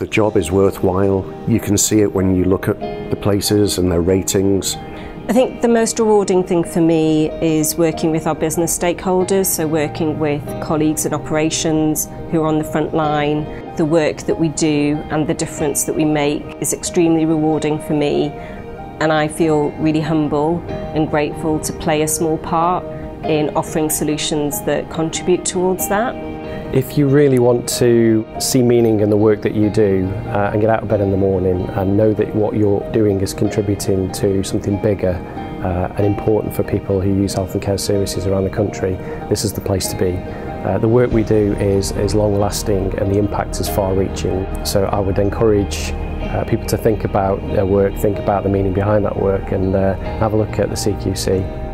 The job is worthwhile. You can see it when you look at the places and their ratings. I think the most rewarding thing for me is working with our business stakeholders, so working with colleagues in operations who are on the front line. The work that we do and the difference that we make is extremely rewarding for me, and I feel really humble and grateful to play a small part in offering solutions that contribute towards that. If you really want to see meaning in the work that you do uh, and get out of bed in the morning and know that what you're doing is contributing to something bigger uh, and important for people who use health and care services around the country, this is the place to be. Uh, the work we do is, is long lasting and the impact is far reaching. So I would encourage uh, people to think about their work, think about the meaning behind that work and uh, have a look at the CQC.